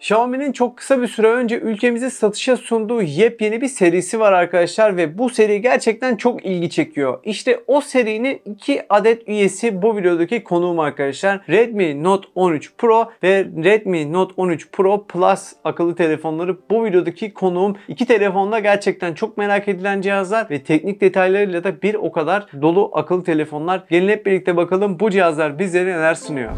Xiaomi'nin çok kısa bir süre önce ülkemize satışa sunduğu yepyeni bir serisi var arkadaşlar ve bu seri gerçekten çok ilgi çekiyor. İşte o serinin iki adet üyesi bu videodaki konuğum arkadaşlar. Redmi Note 13 Pro ve Redmi Note 13 Pro Plus akıllı telefonları bu videodaki konuğum. İki telefonda gerçekten çok merak edilen cihazlar ve teknik detaylarıyla da bir o kadar dolu akıllı telefonlar. Gelin hep birlikte bakalım bu cihazlar bizlere neler sunuyor.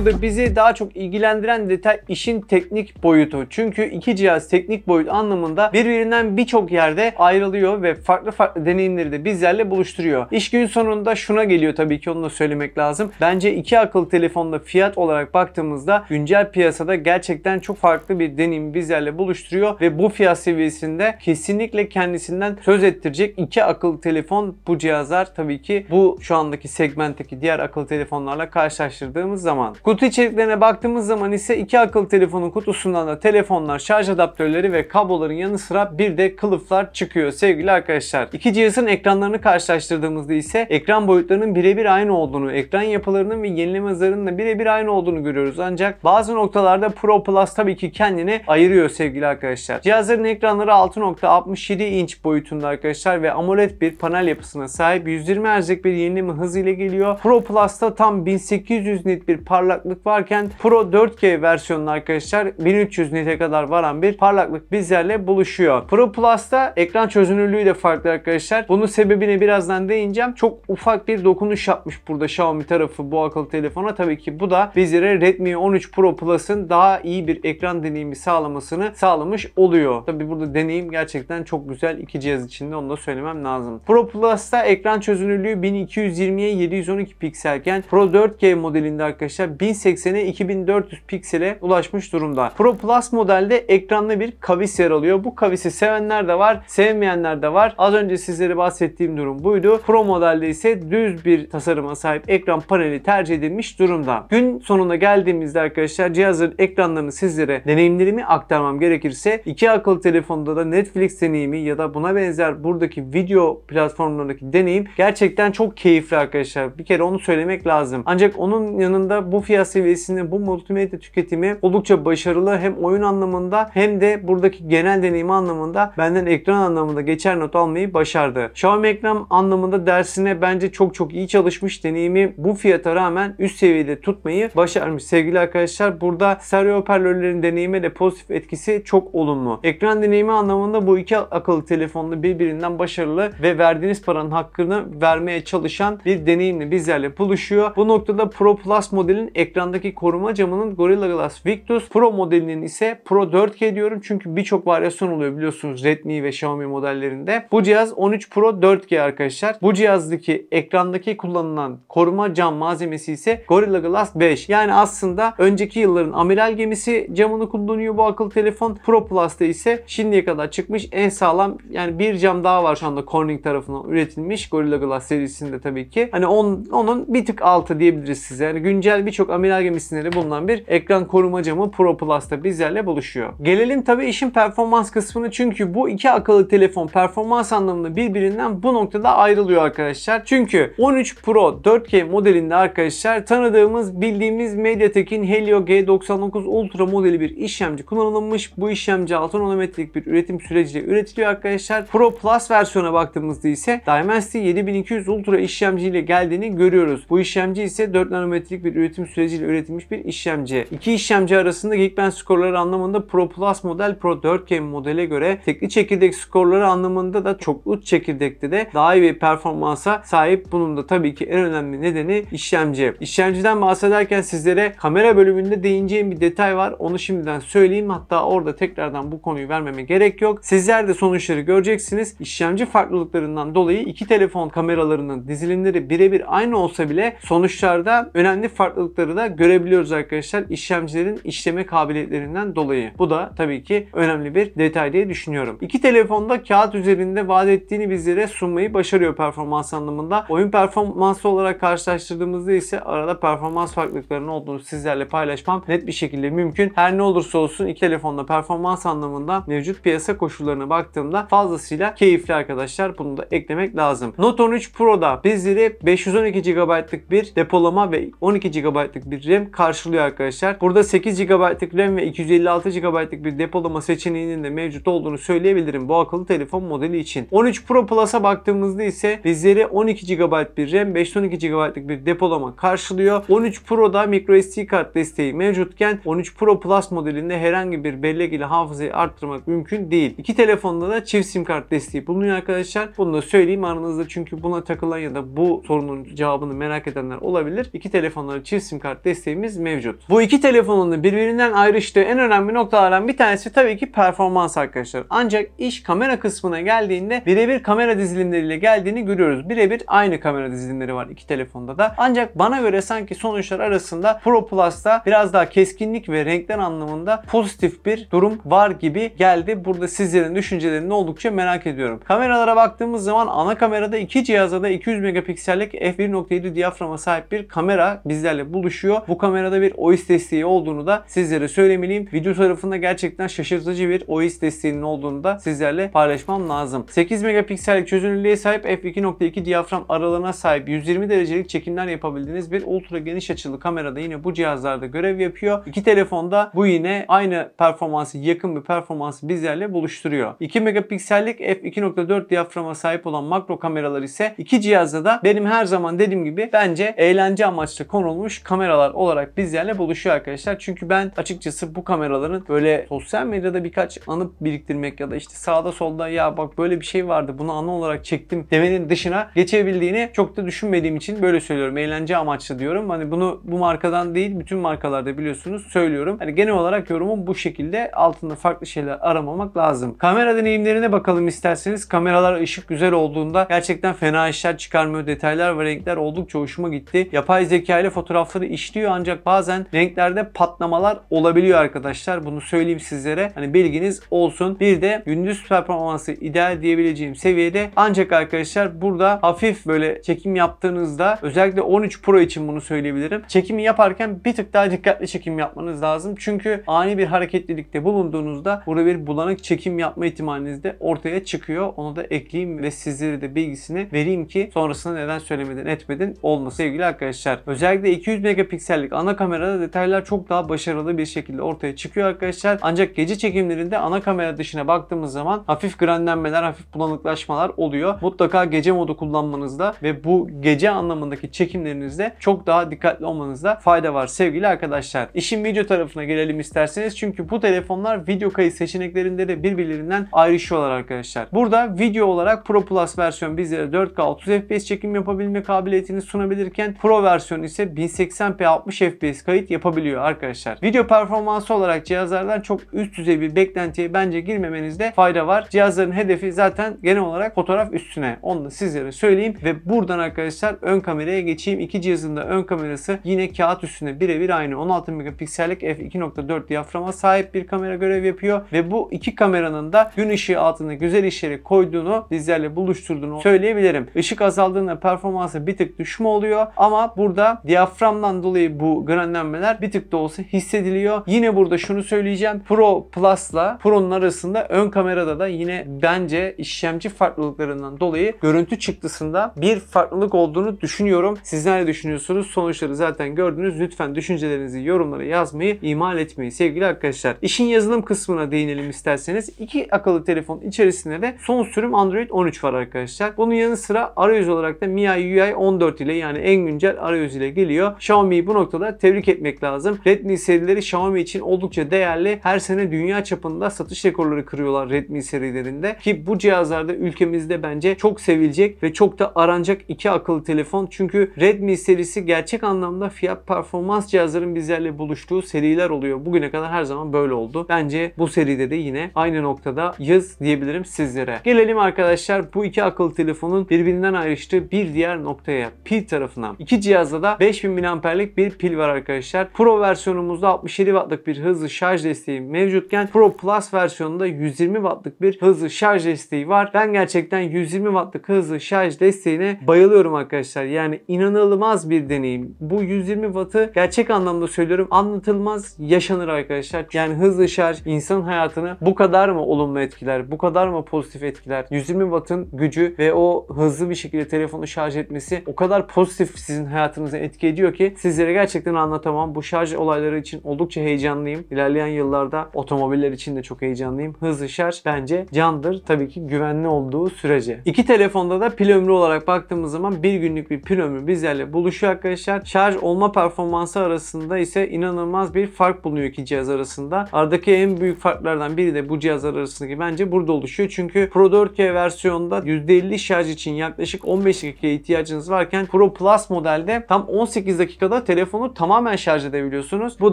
Burada bizi daha çok ilgilendiren detay işin teknik boyutu. Çünkü iki cihaz teknik boyut anlamında birbirinden birçok yerde ayrılıyor ve farklı farklı deneyimleri de bizlerle buluşturuyor. İş gün sonunda şuna geliyor tabii ki onu da söylemek lazım. Bence iki akıllı telefonda fiyat olarak baktığımızda güncel piyasada gerçekten çok farklı bir deneyim bizlerle buluşturuyor ve bu fiyat seviyesinde kesinlikle kendisinden söz ettirecek iki akıllı telefon bu cihazlar tabii ki bu şu andaki segmentteki diğer akıllı telefonlarla karşılaştırdığımız zaman. Kutu içeriklerine baktığımız zaman ise iki akıllı telefonun kutusundan da telefonlar, şarj adaptörleri ve kabloların yanı sıra bir de kılıflar çıkıyor sevgili arkadaşlar. İki cihazın ekranlarını karşılaştırdığımızda ise ekran boyutlarının birebir aynı olduğunu, ekran yapılarının ve yenileme hızlarının da birebir aynı olduğunu görüyoruz. Ancak bazı noktalarda Pro Plus tabii ki kendini ayırıyor sevgili arkadaşlar. Cihazların ekranları 6.67 inç boyutunda arkadaşlar ve AMOLED bir panel yapısına sahip 120 Hz'lik bir yenileme hızı ile geliyor. Pro Plus'ta tam 1800 nit bir parlak parlaklık varken Pro 4K versiyonunda arkadaşlar 1300 nite kadar varan bir parlaklık bizlerle buluşuyor. Pro Plus'ta ekran çözünürlüğü de farklı arkadaşlar. Bunun sebebine birazdan değineceğim. Çok ufak bir dokunuş yapmış burada Xiaomi tarafı bu akıllı telefona. Tabii ki bu da bizlere Redmi 13 Pro Plus'ın daha iyi bir ekran deneyimi sağlamasını sağlamış oluyor. Tabii burada deneyim gerçekten çok güzel iki cihaz içinde onu da söylemem lazım. Pro Plus'ta ekran çözünürlüğü 1220'ye 712 pikselken Pro 4K modelinde arkadaşlar 1080'e 2400 piksele ulaşmış durumda. Pro Plus modelde ekranda bir kavis yer alıyor. Bu kavisi sevenler de var, sevmeyenler de var. Az önce sizlere bahsettiğim durum buydu. Pro modelde ise düz bir tasarıma sahip ekran paneli tercih edilmiş durumda. Gün sonuna geldiğimizde arkadaşlar cihazın ekranlarını sizlere deneyimlerimi aktarmam gerekirse iki akıllı telefonda da Netflix deneyimi ya da buna benzer buradaki video platformlarındaki deneyim gerçekten çok keyifli arkadaşlar. Bir kere onu söylemek lazım. Ancak onun yanında bu fiyat seviyesinde bu multimedya tüketimi oldukça başarılı hem oyun anlamında hem de buradaki genel deneyim anlamında benden ekran anlamında geçer not almayı başardı. Xiaomi ekran anlamında dersine bence çok çok iyi çalışmış deneyimi bu fiyata rağmen üst seviyede tutmayı başarmış. Sevgili arkadaşlar burada stereo hoparlörlerin deneyime de pozitif etkisi çok olumlu. Ekran deneyimi anlamında bu iki akıllı telefonda birbirinden başarılı ve verdiğiniz paranın hakkını vermeye çalışan bir deneyimle bizlerle buluşuyor. Bu noktada Pro Plus modelin ekrandaki koruma camının Gorilla Glass Victus Pro modelinin ise Pro 4K diyorum çünkü birçok varyasyon oluyor biliyorsunuz Redmi ve Xiaomi modellerinde. Bu cihaz 13 Pro 4K arkadaşlar. Bu cihazdaki ekrandaki kullanılan koruma cam malzemesi ise Gorilla Glass 5. Yani aslında önceki yılların amiral gemisi camını kullanıyor bu akıllı telefon. Pro Plus'ta ise şimdiye kadar çıkmış en sağlam yani bir cam daha var şu anda Corning tarafından üretilmiş Gorilla Glass serisinde tabii ki. Hani on, onun bir tık altı diyebiliriz size. Yani güncel birçok amiral gemisinleri bulunan bir ekran koruma camı Pro Plus'ta bizlerle buluşuyor. Gelelim tabii işin performans kısmını çünkü bu iki akıllı telefon performans anlamında birbirinden bu noktada ayrılıyor arkadaşlar. Çünkü 13 Pro 4K modelinde arkadaşlar tanıdığımız bildiğimiz MediaTek'in Helio G99 Ultra modeli bir işlemci kullanılmış. Bu işlemci 6 nanometrelik bir üretim süreciyle üretiliyor arkadaşlar. Pro Plus versiyona baktığımızda ise Dimensity 7200 Ultra işlemciyle geldiğini görüyoruz. Bu işlemci ise 4 nanometrelik bir üretim süreciyle üretilmiş bir işlemci. İki işlemci arasında Geekbench skorları anlamında Pro Plus model Pro 4K modele göre tekli çekirdek skorları anlamında da çoklu çekirdekte de daha iyi bir performansa sahip. Bunun da tabii ki en önemli nedeni işlemci. İşlemciden bahsederken sizlere kamera bölümünde değineceğim bir detay var. Onu şimdiden söyleyeyim. Hatta orada tekrardan bu konuyu vermeme gerek yok. Sizler de sonuçları göreceksiniz. İşlemci farklılıklarından dolayı iki telefon kameralarının dizilimleri birebir aynı olsa bile sonuçlarda önemli farklılıkları farklılıkları da görebiliyoruz arkadaşlar işlemcilerin işleme kabiliyetlerinden dolayı. Bu da tabii ki önemli bir detay diye düşünüyorum. İki telefonda kağıt üzerinde vaat ettiğini bizlere sunmayı başarıyor performans anlamında. Oyun performansı olarak karşılaştırdığımızda ise arada performans farklılıklarının olduğunu sizlerle paylaşmam net bir şekilde mümkün. Her ne olursa olsun iki telefonda performans anlamında mevcut piyasa koşullarına baktığımda fazlasıyla keyifli arkadaşlar. Bunu da eklemek lazım. Note 13 Pro'da bizleri 512 GB'lık bir depolama ve 12 GB'lık bir RAM karşılıyor arkadaşlar. Burada 8 GB'lık RAM ve 256 GB'lık bir depolama seçeneğinin de mevcut olduğunu söyleyebilirim bu akıllı telefon modeli için. 13 Pro Plus'a baktığımızda ise bizleri 12 GB bir RAM, 512 GB'lık bir depolama karşılıyor. 13 Pro'da microSD kart desteği mevcutken 13 Pro Plus modelinde herhangi bir bellek ile hafızayı arttırmak mümkün değil. İki telefonda da çift sim kart desteği bulunuyor arkadaşlar. Bunu da söyleyeyim aranızda çünkü buna takılan ya da bu sorunun cevabını merak edenler olabilir. İki telefonlara çift sim kart desteğimiz mevcut. Bu iki telefonun birbirinden ayrıştığı en önemli noktalardan bir tanesi tabii ki performans arkadaşlar. Ancak iş kamera kısmına geldiğinde birebir kamera dizilimleriyle geldiğini görüyoruz. Birebir aynı kamera dizilimleri var iki telefonda da. Ancak bana göre sanki sonuçlar arasında Pro Plus'ta biraz daha keskinlik ve renkler anlamında pozitif bir durum var gibi geldi. Burada sizlerin düşüncelerini oldukça merak ediyorum. Kameralara baktığımız zaman ana kamerada iki cihazda da 200 megapiksellik f1.7 diyaframa sahip bir kamera bizlerle buluşuyor. Bu kamerada bir OIS desteği olduğunu da sizlere söylemeliyim. Video tarafında gerçekten şaşırtıcı bir OIS desteğinin olduğunu da sizlerle paylaşmam lazım. 8 megapiksellik çözünürlüğe sahip f2.2 diyafram aralığına sahip 120 derecelik çekimler yapabildiğiniz bir ultra geniş açılı kamerada yine bu cihazlarda görev yapıyor. İki telefonda bu yine aynı performansı yakın bir performansı bizlerle buluşturuyor. 2 megapiksellik f2.4 diyaframa sahip olan makro kameralar ise iki cihazda da benim her zaman dediğim gibi bence eğlence amaçlı konulmuş kameralar olarak bizlerle buluşuyor arkadaşlar. Çünkü ben açıkçası bu kameraların böyle sosyal medyada birkaç anı biriktirmek ya da işte sağda solda ya bak böyle bir şey vardı bunu anı olarak çektim demenin dışına geçebildiğini çok da düşünmediğim için böyle söylüyorum. Eğlence amaçlı diyorum. Hani bunu bu markadan değil bütün markalarda biliyorsunuz söylüyorum. Hani genel olarak yorumum bu şekilde altında farklı şeyler aramamak lazım. Kamera deneyimlerine bakalım isterseniz. Kameralar ışık güzel olduğunda gerçekten fena işler çıkarmıyor. Detaylar ve renkler oldukça hoşuma gitti. Yapay zeka ile fotoğrafları işliyor ancak bazen renklerde patlamalar olabiliyor arkadaşlar. Bunu söyleyeyim sizlere. Hani bilginiz olsun. Bir de gündüz performansı ideal diyebileceğim seviyede. Ancak arkadaşlar burada hafif böyle çekim yaptığınızda özellikle 13 Pro için bunu söyleyebilirim. Çekimi yaparken bir tık daha dikkatli çekim yapmanız lazım. Çünkü ani bir hareketlilikte bulunduğunuzda burada bir bulanık çekim yapma ihtimaliniz de ortaya çıkıyor. Onu da ekleyeyim ve sizlere de bilgisini vereyim ki sonrasında neden söylemedin etmedin olmasın sevgili arkadaşlar. Özellikle 200 megapiksellik ana kamerada detaylar çok daha başarılı bir şekilde ortaya çıkıyor arkadaşlar. Ancak gece çekimlerinde ana kamera dışına baktığımız zaman hafif granlenmeler, hafif bulanıklaşmalar oluyor. Mutlaka gece modu kullanmanızda ve bu gece anlamındaki çekimlerinizde çok daha dikkatli olmanızda fayda var sevgili arkadaşlar. İşin video tarafına gelelim isterseniz çünkü bu telefonlar video kayıt seçeneklerinde de birbirlerinden ayrışıyorlar arkadaşlar. Burada video olarak Pro Plus versiyon bizlere 4K 30 FPS çekim yapabilme kabiliyetini sunabilirken Pro versiyon ise 1080p 60 FPS kayıt yapabiliyor arkadaşlar. Video performansı olarak cihazlardan çok üst düzey bir beklentiye bence girmemenizde fayda var. Cihazların hedefi zaten genel olarak fotoğraf üstüne. Onu da sizlere söyleyeyim ve buradan arkadaşlar ön kameraya geçeyim. İki cihazın da ön kamerası yine kağıt üstüne birebir aynı 16 megapiksellik f2.4 diyaframa sahip bir kamera görev yapıyor ve bu iki kameranın da gün ışığı altında güzel işleri koyduğunu bizlerle buluşturduğunu söyleyebilirim. Işık azaldığında performansı bir tık düşme oluyor ama burada diyaframdan dolayı bu granlenmeler bir tık da olsa hissediliyor. Yine burada şunu söyleyeceğim. Pro Plus'la Pro'nun arasında ön kamerada da yine bence işlemci farklılıklarından dolayı görüntü çıktısında bir farklılık olduğunu düşünüyorum. Sizler ne düşünüyorsunuz? Sonuçları zaten gördünüz. Lütfen düşüncelerinizi yorumlara yazmayı ihmal etmeyin sevgili arkadaşlar. İşin yazılım kısmına değinelim isterseniz. İki akıllı telefon içerisinde de son sürüm Android 13 var arkadaşlar. Bunun yanı sıra arayüz olarak da MIUI UI 14 ile yani en güncel arayüz ile geliyor. Xiaomi'yi bu noktada tebrik etmek lazım. Redmi serileri Xiaomi için oldukça değerli. Her sene dünya çapında satış rekorları kırıyorlar Redmi serilerinde. Ki bu cihazlarda ülkemizde bence çok sevilecek ve çok da aranacak iki akıllı telefon. Çünkü Redmi serisi gerçek anlamda fiyat performans cihazların bizlerle buluştuğu seriler oluyor. Bugüne kadar her zaman böyle oldu. Bence bu seride de yine aynı noktada yaz diyebilirim sizlere. Gelelim arkadaşlar bu iki akıllı telefonun birbirinden ayrıştığı bir diğer noktaya pil tarafına. İki cihazda da 5000 mAh'lik miliamperlik bir pil var arkadaşlar. Pro versiyonumuzda 67 wattlık bir hızlı şarj desteği mevcutken Pro Plus versiyonunda 120 wattlık bir hızlı şarj desteği var. Ben gerçekten 120 wattlık hızlı şarj desteğine bayılıyorum arkadaşlar. Yani inanılmaz bir deneyim. Bu 120 wattı gerçek anlamda söylüyorum anlatılmaz yaşanır arkadaşlar. Yani hızlı şarj insan hayatını bu kadar mı olumlu etkiler? Bu kadar mı pozitif etkiler? 120 wattın gücü ve o hızlı bir şekilde telefonu şarj etmesi o kadar pozitif sizin hayatınıza etki ediyor ki sizlere gerçekten anlatamam. Bu şarj olayları için oldukça heyecanlıyım. İlerleyen yıllarda otomobiller için de çok heyecanlıyım. Hızlı şarj bence candır. Tabii ki güvenli olduğu sürece. İki telefonda da pil ömrü olarak baktığımız zaman bir günlük bir pil ömrü bizlerle buluşuyor arkadaşlar. Şarj olma performansı arasında ise inanılmaz bir fark bulunuyor iki cihaz arasında. Aradaki en büyük farklardan biri de bu cihazlar arasındaki bence burada oluşuyor. Çünkü Pro 4K versiyonda %50 şarj için yaklaşık 15 dakikaya ihtiyacınız varken Pro Plus modelde tam 18 dakikada telefonu tamamen şarj edebiliyorsunuz. Bu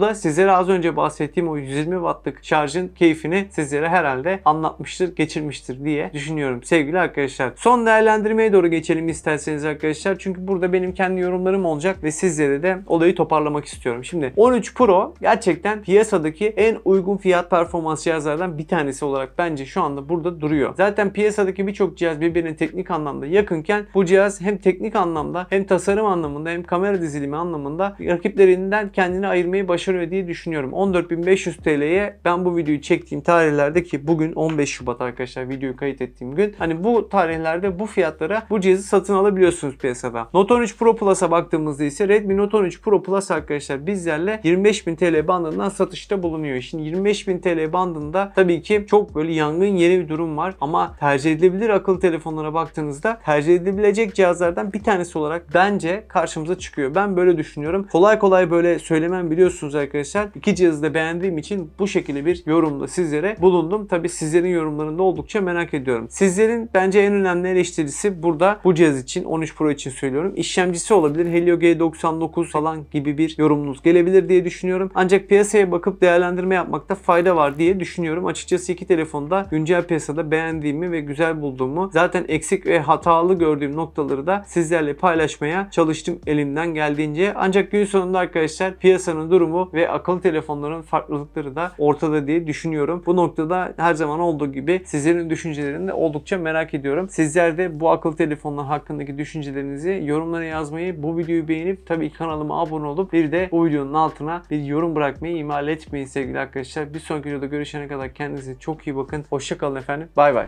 da sizlere az önce bahsettiğim o 120 wattlık şarjın keyfini sizlere herhalde anlatmıştır, geçirmiştir diye düşünüyorum sevgili arkadaşlar. Son değerlendirmeye doğru geçelim isterseniz arkadaşlar. Çünkü burada benim kendi yorumlarım olacak ve sizlere de olayı toparlamak istiyorum. Şimdi 13 Pro gerçekten piyasadaki en uygun fiyat performans cihazlardan bir tanesi olarak bence şu anda burada duruyor. Zaten piyasadaki birçok cihaz birbirine teknik anlamda yakınken bu cihaz hem teknik anlamda hem tasarım anlamında hem kamera dizilimi anlamında rakiplerinden kendini ayırmayı başarıyor diye düşünüyorum. 14.500 TL'ye ben bu videoyu çektiğim tarihlerde ki bugün 15 Şubat arkadaşlar videoyu kayıt ettiğim gün. Hani bu tarihlerde bu fiyatlara bu cihazı satın alabiliyorsunuz piyasada. Note 13 Pro Plus'a baktığımızda ise Redmi Note 13 Pro Plus arkadaşlar bizlerle 25.000 TL bandından satışta bulunuyor. Şimdi 25.000 TL bandında tabii ki çok böyle yangın yeri bir durum var ama tercih edilebilir akıllı telefonlara baktığınızda tercih edilebilecek cihazlardan bir tanesi olarak bence karşımıza çıkıyor. Ben böyle düşünüyorum. Kolay kolay böyle söylemem biliyorsunuz arkadaşlar. İki cihazı da beğendiğim için bu şekilde bir yorumda sizlere bulundum. Tabii sizlerin yorumlarını da oldukça merak ediyorum. Sizlerin bence en önemli eleştirisi burada bu cihaz için 13 Pro için söylüyorum. İşlemcisi olabilir. Helio G99 falan gibi bir yorumunuz gelebilir diye düşünüyorum. Ancak piyasaya bakıp değerlendirme yapmakta fayda var diye düşünüyorum. Açıkçası iki telefonda güncel piyasada beğendiğimi ve güzel bulduğumu zaten eksik ve hatalı gördüğüm noktaları da sizlerle paylaşmaya çalıştım elimden geldiğince. Ancak gün sonunda arkadaşlar piyasanın durumu ve akıllı telefonların farklılıkları da ortada diye düşünüyorum. Bu noktada her zaman olduğu gibi sizlerin düşüncelerini de oldukça merak ediyorum. Sizler de bu akıllı telefonlar hakkındaki düşüncelerinizi yorumlara yazmayı, bu videoyu beğenip tabii kanalıma abone olup bir de bu videonun altına bir yorum bırakmayı ihmal etmeyin sevgili arkadaşlar. Bir sonraki videoda görüşene kadar kendinize çok iyi bakın. Hoşçakalın efendim. Bay bay.